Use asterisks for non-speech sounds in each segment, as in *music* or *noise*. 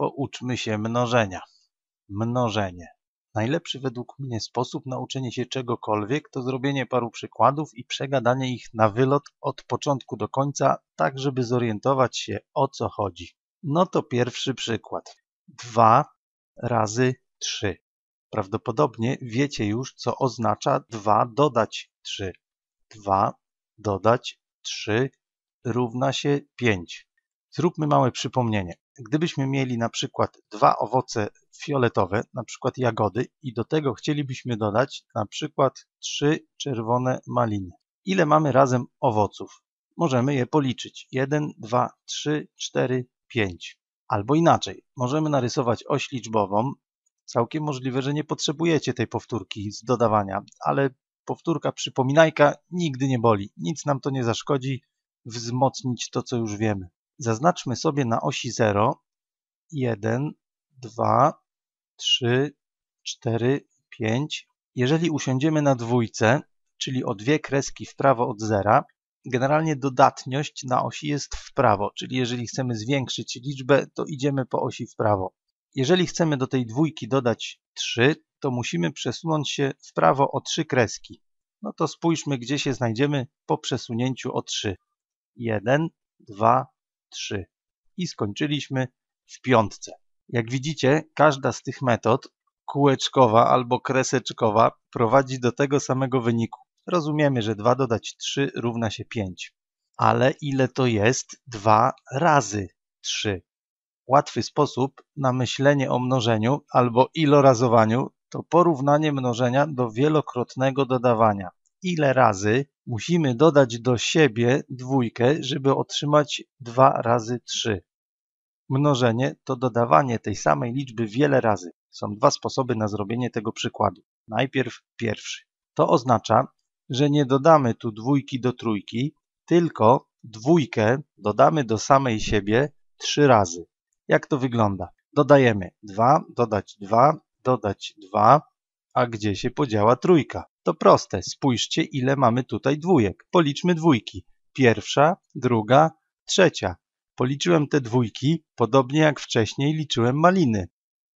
pouczmy się mnożenia. Mnożenie. Najlepszy według mnie sposób na uczenie się czegokolwiek to zrobienie paru przykładów i przegadanie ich na wylot od początku do końca, tak żeby zorientować się o co chodzi. No to pierwszy przykład. 2 razy 3. Prawdopodobnie wiecie już, co oznacza 2 dodać 3. 2 dodać 3 równa się 5. Zróbmy małe przypomnienie. Gdybyśmy mieli na przykład dwa owoce fioletowe, na przykład jagody i do tego chcielibyśmy dodać na przykład trzy czerwone maliny. Ile mamy razem owoców? Możemy je policzyć. 1, 2, 3, 4, 5. Albo inaczej, możemy narysować oś liczbową. Całkiem możliwe, że nie potrzebujecie tej powtórki z dodawania, ale powtórka przypominajka nigdy nie boli. Nic nam to nie zaszkodzi wzmocnić to, co już wiemy. Zaznaczmy sobie na osi 0 1, 2, 3, 4, 5. Jeżeli usiądziemy na dwójce, czyli o dwie kreski w prawo od zera, generalnie dodatniość na osi jest w prawo, czyli jeżeli chcemy zwiększyć liczbę, to idziemy po osi w prawo. Jeżeli chcemy do tej dwójki dodać 3, to musimy przesunąć się w prawo o 3 kreski. No to spójrzmy, gdzie się znajdziemy po przesunięciu o 3. 1, 2, 3. I skończyliśmy w piątce. Jak widzicie, każda z tych metod, kółeczkowa albo kreseczkowa, prowadzi do tego samego wyniku. Rozumiemy, że 2 dodać 3 równa się 5. Ale ile to jest 2 razy 3? Łatwy sposób na myślenie o mnożeniu albo ilorazowaniu to porównanie mnożenia do wielokrotnego dodawania. Ile razy musimy dodać do siebie dwójkę, żeby otrzymać 2 razy 3? Mnożenie to dodawanie tej samej liczby wiele razy. Są dwa sposoby na zrobienie tego przykładu. Najpierw pierwszy. To oznacza, że nie dodamy tu dwójki do trójki, tylko dwójkę dodamy do samej siebie trzy razy. Jak to wygląda? Dodajemy 2, dodać 2, dodać 2, a gdzie się podziała trójka? To proste, spójrzcie ile mamy tutaj dwójek. Policzmy dwójki. Pierwsza, druga, trzecia. Policzyłem te dwójki, podobnie jak wcześniej liczyłem maliny.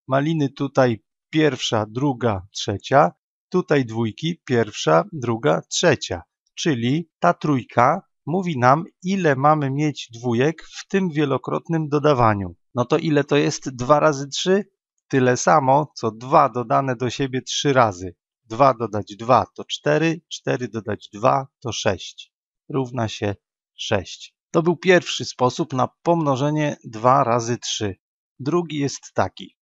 Maliny tutaj pierwsza, druga, trzecia, tutaj dwójki, pierwsza, druga, trzecia. Czyli ta trójka mówi nam, ile mamy mieć dwójek w tym wielokrotnym dodawaniu. No to ile to jest 2 razy 3? Tyle samo, co 2 dodane do siebie 3 razy. 2 dodać 2 to 4, 4 dodać 2 to 6. Równa się 6. To był pierwszy sposób na pomnożenie 2 razy 3. Drugi jest taki.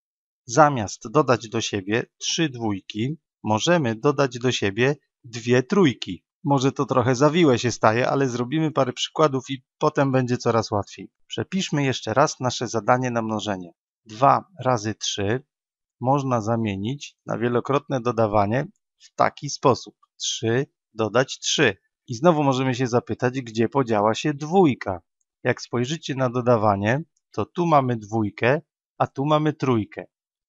Zamiast dodać do siebie 3 dwójki, możemy dodać do siebie dwie trójki. Może to trochę zawiłe się staje, ale zrobimy parę przykładów i potem będzie coraz łatwiej. Przepiszmy jeszcze raz nasze zadanie na mnożenie. 2 razy 3 można zamienić na wielokrotne dodawanie w taki sposób. 3 dodać 3. I znowu możemy się zapytać, gdzie podziała się dwójka. Jak spojrzycie na dodawanie, to tu mamy dwójkę, a tu mamy trójkę.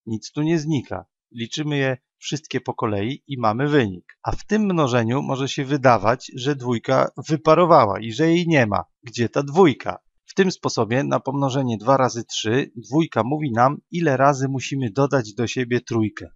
Nic tu nie znika. Liczymy je wszystkie po kolei i mamy wynik. A w tym mnożeniu może się wydawać, że dwójka wyparowała i że jej nie ma. Gdzie ta dwójka? W tym sposobie na pomnożenie 2 razy 3 dwójka mówi nam, ile razy musimy dodać do siebie trójkę.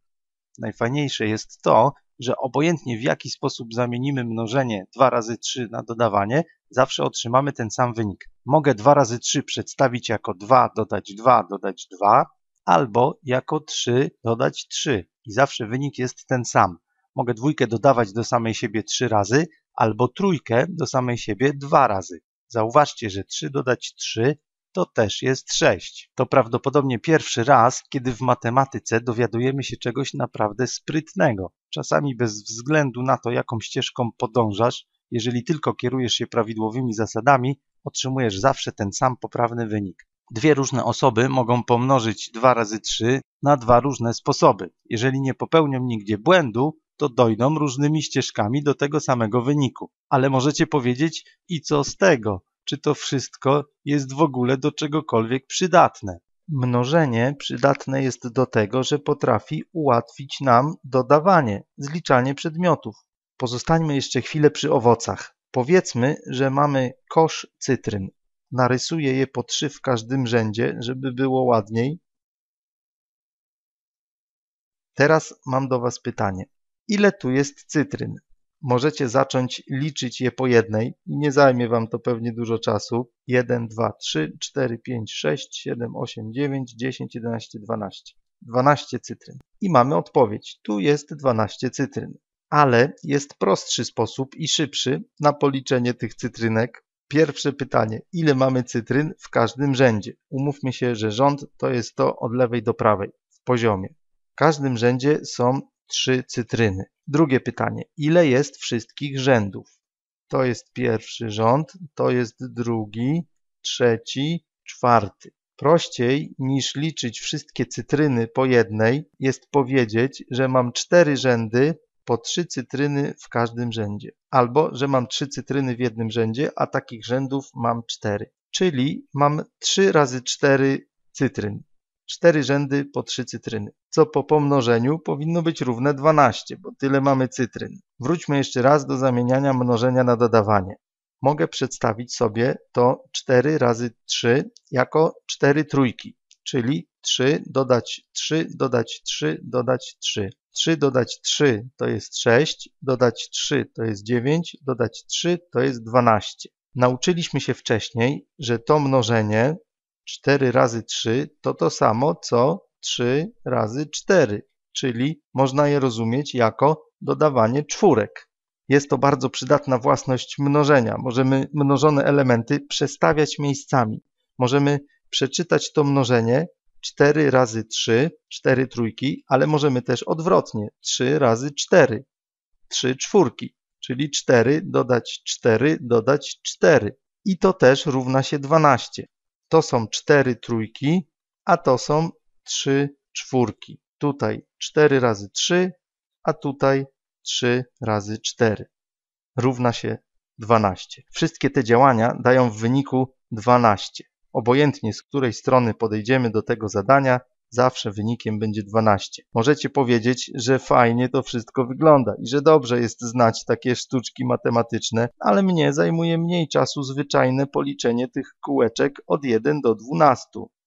Najfajniejsze jest to, że obojętnie w jaki sposób zamienimy mnożenie 2 razy 3 na dodawanie, zawsze otrzymamy ten sam wynik. Mogę 2 razy 3 przedstawić jako 2 dodać 2 dodać 2, albo jako 3 dodać 3 i zawsze wynik jest ten sam. Mogę dwójkę dodawać do samej siebie 3 razy, albo trójkę do samej siebie 2 razy. Zauważcie, że 3 dodać 3 to też jest 6. To prawdopodobnie pierwszy raz, kiedy w matematyce dowiadujemy się czegoś naprawdę sprytnego. Czasami bez względu na to, jaką ścieżką podążasz, jeżeli tylko kierujesz się prawidłowymi zasadami, otrzymujesz zawsze ten sam poprawny wynik. Dwie różne osoby mogą pomnożyć 2 razy 3 na dwa różne sposoby. Jeżeli nie popełnią nigdzie błędu, to dojdą różnymi ścieżkami do tego samego wyniku. Ale możecie powiedzieć, i co z tego? Czy to wszystko jest w ogóle do czegokolwiek przydatne? Mnożenie przydatne jest do tego, że potrafi ułatwić nam dodawanie, zliczanie przedmiotów. Pozostańmy jeszcze chwilę przy owocach. Powiedzmy, że mamy kosz cytryn. Narysuję je po trzy w każdym rzędzie, żeby było ładniej. Teraz mam do Was pytanie. Ile tu jest cytryn? Możecie zacząć liczyć je po jednej i nie zajmie Wam to pewnie dużo czasu. 1, 2, 3, 4, 5, 6, 7, 8, 9, 10, 11, 12. 12 cytryn. I mamy odpowiedź. Tu jest 12 cytryn. Ale jest prostszy sposób i szybszy na policzenie tych cytrynek. Pierwsze pytanie. Ile mamy cytryn w każdym rzędzie? Umówmy się, że rząd to jest to od lewej do prawej w poziomie. W każdym rzędzie są trzy cytryny. Drugie pytanie. Ile jest wszystkich rzędów? To jest pierwszy rząd, to jest drugi, trzeci, czwarty. Prościej niż liczyć wszystkie cytryny po jednej jest powiedzieć, że mam cztery rzędy po trzy cytryny w każdym rzędzie. Albo, że mam trzy cytryny w jednym rzędzie, a takich rzędów mam cztery. Czyli mam trzy razy cztery cytryn. Cztery rzędy po trzy cytryny, co po pomnożeniu powinno być równe 12, bo tyle mamy cytryn. Wróćmy jeszcze raz do zamieniania mnożenia na dodawanie. Mogę przedstawić sobie to 4 razy 3 jako 4 trójki, czyli 3 dodać 3 dodać 3 dodać 3. 3 dodać 3 to jest 6, dodać 3 to jest 9, dodać 3 to jest 12. Nauczyliśmy się wcześniej, że to mnożenie 4 razy 3 to to samo co 3 razy 4, czyli można je rozumieć jako dodawanie czwórek. Jest to bardzo przydatna własność mnożenia. Możemy mnożone elementy przestawiać miejscami. Możemy przeczytać to mnożenie 4 razy 3, 4 trójki, ale możemy też odwrotnie 3 razy 4, 3 czwórki, czyli 4 dodać 4 dodać 4. I to też równa się 12. To są 4 trójki, a to są 3 czwórki. Tutaj 4 razy 3, a tutaj 3 razy 4 równa się 12. Wszystkie te działania dają w wyniku 12. Obojętnie z której strony podejdziemy do tego zadania, zawsze wynikiem będzie 12. Możecie powiedzieć, że fajnie to wszystko wygląda i że dobrze jest znać takie sztuczki matematyczne, ale mnie zajmuje mniej czasu zwyczajne policzenie tych kółeczek od 1 do 12.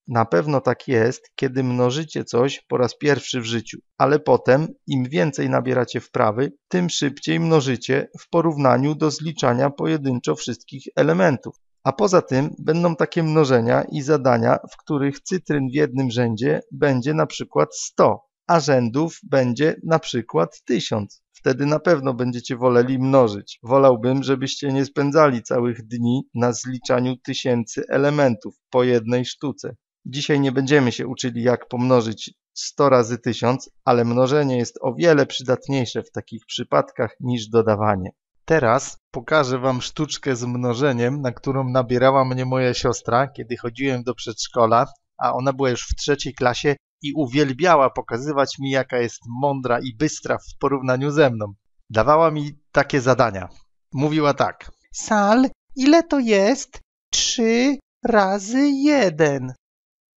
Na pewno tak jest, kiedy mnożycie coś po raz pierwszy w życiu, ale potem im więcej nabieracie wprawy, tym szybciej mnożycie w porównaniu do zliczania pojedynczo wszystkich elementów. A poza tym będą takie mnożenia i zadania, w których cytryn w jednym rzędzie będzie na przykład 100, a rzędów będzie na przykład 1000. Wtedy na pewno będziecie woleli mnożyć. Wolałbym, żebyście nie spędzali całych dni na zliczaniu tysięcy elementów po jednej sztuce. Dzisiaj nie będziemy się uczyli jak pomnożyć 100 razy 1000, ale mnożenie jest o wiele przydatniejsze w takich przypadkach niż dodawanie. Teraz pokażę Wam sztuczkę z mnożeniem, na którą nabierała mnie moja siostra, kiedy chodziłem do przedszkola, a ona była już w trzeciej klasie i uwielbiała pokazywać mi, jaka jest mądra i bystra w porównaniu ze mną. Dawała mi takie zadania. Mówiła tak. Sal, ile to jest? Trzy razy jeden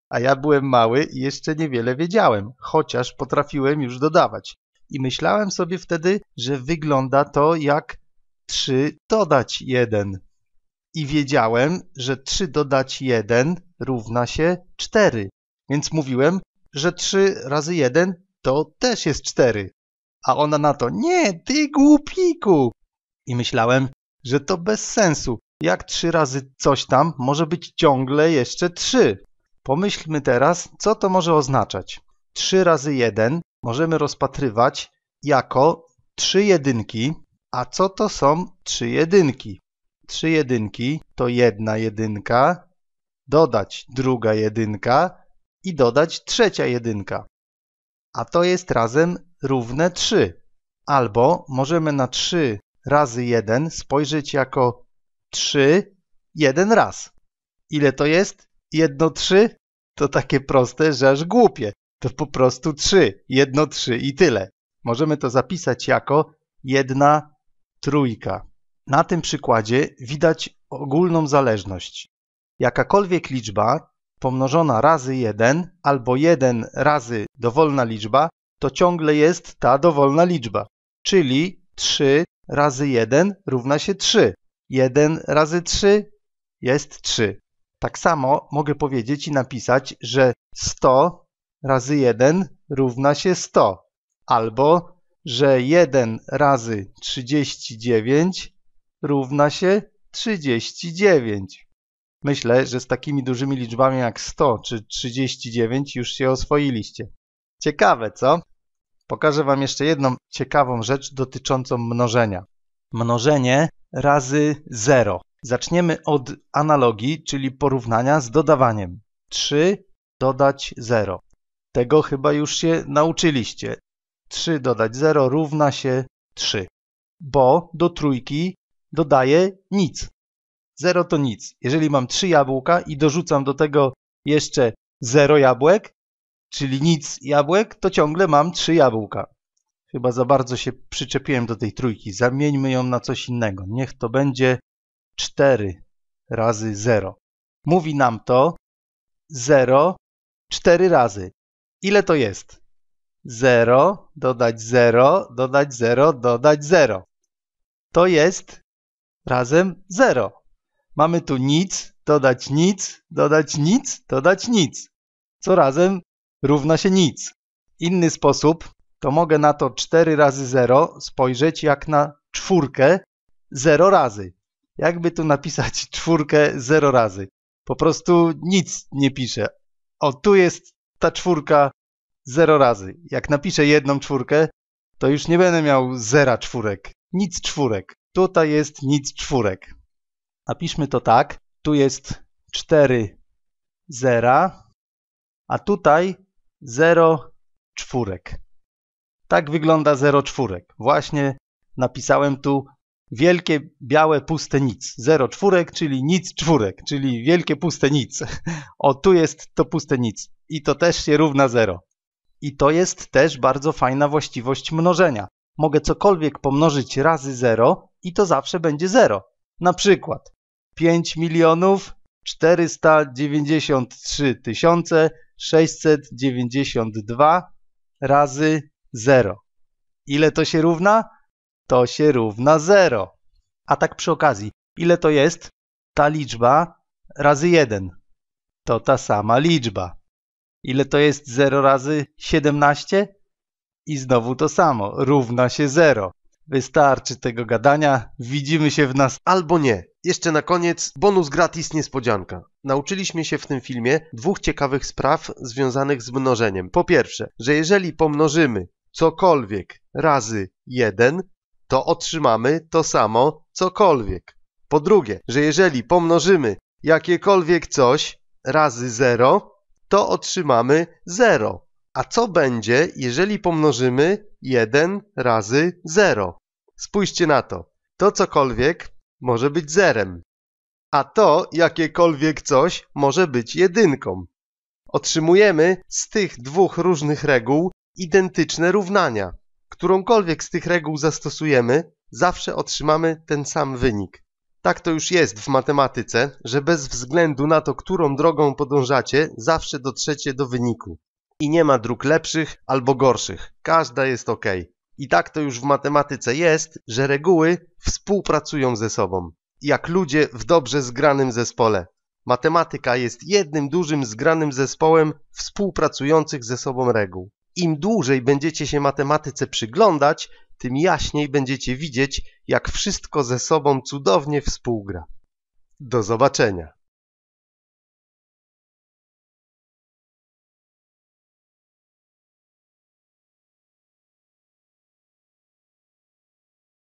a ja byłem mały i jeszcze niewiele wiedziałem, chociaż potrafiłem już dodawać. I myślałem sobie wtedy, że wygląda to jak 3 dodać 1. I wiedziałem, że 3 dodać 1 równa się 4. Więc mówiłem, że 3 razy 1 to też jest 4. A ona na to, nie, ty głupiku! I myślałem, że to bez sensu. Jak 3 razy coś tam może być ciągle jeszcze 3? Pomyślmy teraz, co to może oznaczać. 3 razy 1 możemy rozpatrywać jako 3 jedynki, a co to są 3 jedynki? 3 jedynki to jedna jedynka, dodać druga jedynka i dodać trzecia jedynka. A to jest razem równe 3. Albo możemy na 3 razy 1 spojrzeć jako 3 jeden raz. Ile to jest? jedno trzy to takie proste, że aż głupie. To po prostu trzy, jedno trzy i tyle. Możemy to zapisać jako jedna trójka. Na tym przykładzie widać ogólną zależność. Jakakolwiek liczba pomnożona razy 1 albo 1 razy dowolna liczba, to ciągle jest ta dowolna liczba. Czyli 3 razy 1 równa się 3. 1 razy 3 jest 3. Tak samo mogę powiedzieć i napisać, że 100 razy 1 równa się 100. Albo, że 1 razy 39 równa się 39. Myślę, że z takimi dużymi liczbami jak 100 czy 39 już się oswoiliście. Ciekawe, co? Pokażę Wam jeszcze jedną ciekawą rzecz dotyczącą mnożenia. Mnożenie razy 0. Zaczniemy od analogii, czyli porównania z dodawaniem. 3 dodać 0. Tego chyba już się nauczyliście. 3 dodać 0 równa się 3, bo do trójki dodaję nic. 0 to nic. Jeżeli mam 3 jabłka i dorzucam do tego jeszcze 0 jabłek, czyli nic jabłek, to ciągle mam 3 jabłka. Chyba za bardzo się przyczepiłem do tej trójki. Zamieńmy ją na coś innego. Niech to będzie 4 razy 0. Mówi nam to 0 4 razy. Ile to jest? 0, dodać 0, dodać 0, dodać 0. To jest razem 0. Mamy tu nic, dodać nic, dodać nic, dodać nic. Co razem równa się nic. Inny sposób to mogę na to 4 razy 0 spojrzeć jak na czwórkę 0 razy. Jakby tu napisać *laughs* czwórkę 0 razy? Po prostu nic nie piszę. O, tu jest ta czwórka 0 razy. Jak napiszę jedną czwórkę, to już nie będę miał zera czwórek. Nic czwórek. Tutaj jest nic czwórek. Napiszmy to tak. Tu jest 4 zera, a tutaj 0 czwórek. Tak wygląda 0 czwórek. Właśnie napisałem tu wielkie, białe, puste nic. 0 czwórek, czyli nic czwórek, czyli wielkie, puste nic. *laughs* O, tu jest to puste nic. I to też się równa 0. I to jest też bardzo fajna właściwość mnożenia. Mogę cokolwiek pomnożyć razy 0 i to zawsze będzie 0. Na przykład 5 milionów 493 692 razy 0. Ile to się równa? To się równa 0. A tak przy okazji, ile to jest? Ta liczba razy 1. To ta sama liczba. Ile to jest 0 razy 17? I znowu to samo, równa się 0. Wystarczy tego gadania, widzimy się w nas albo nie. Jeszcze na koniec bonus gratis niespodzianka. Nauczyliśmy się w tym filmie dwóch ciekawych spraw związanych z mnożeniem. Po pierwsze, że jeżeli pomnożymy cokolwiek razy 1, to otrzymamy to samo cokolwiek. Po drugie, że jeżeli pomnożymy jakiekolwiek coś razy 0, to otrzymamy 0. A co będzie, jeżeli pomnożymy 1 razy 0? Spójrzcie na to. To cokolwiek może być zerem, a to jakiekolwiek coś może być jedynką. Otrzymujemy z tych dwóch różnych reguł identyczne równania. Którąkolwiek z tych reguł zastosujemy, zawsze otrzymamy ten sam wynik. Tak to już jest w matematyce, że bez względu na to, którą drogą podążacie, zawsze dotrzecie do wyniku. I nie ma dróg lepszych albo gorszych. Każda jest ok. I tak to już w matematyce jest, że reguły współpracują ze sobą. Jak ludzie w dobrze zgranym zespole. Matematyka jest jednym dużym zgranym zespołem współpracujących ze sobą reguł. Im dłużej będziecie się matematyce przyglądać, tym jaśniej będziecie widzieć, jak wszystko ze sobą cudownie współgra. Do zobaczenia.